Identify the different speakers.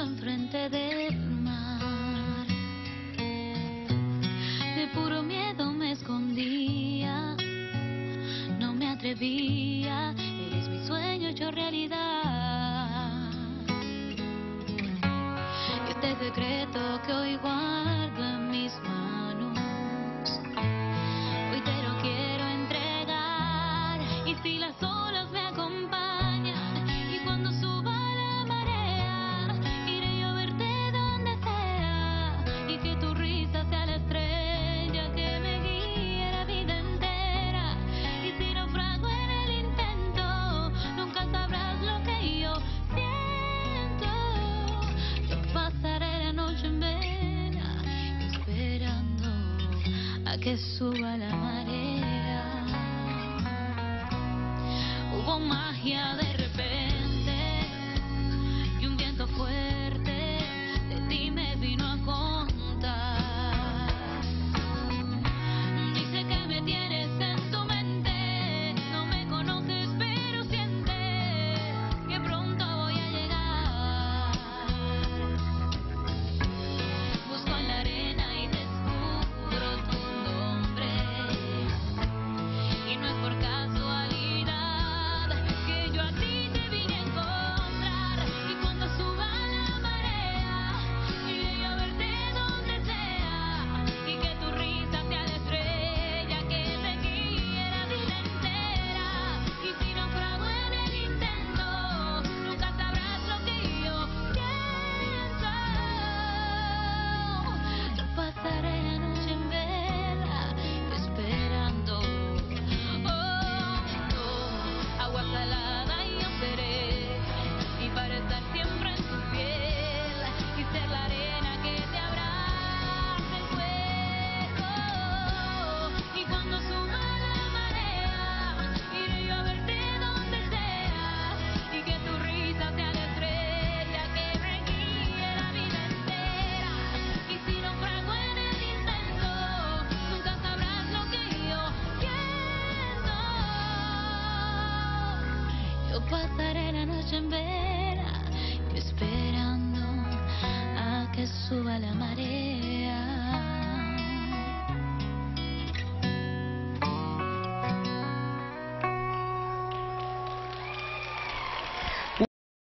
Speaker 1: enfrente del mar. De puro miedo me escondía, no me atrevía, eres mi sueño hecho realidad. Y este secreto que hoy guardo en mis manos que suba la marea. Hubo magia de Yo pasaré la noche en vela, esperando a que suba la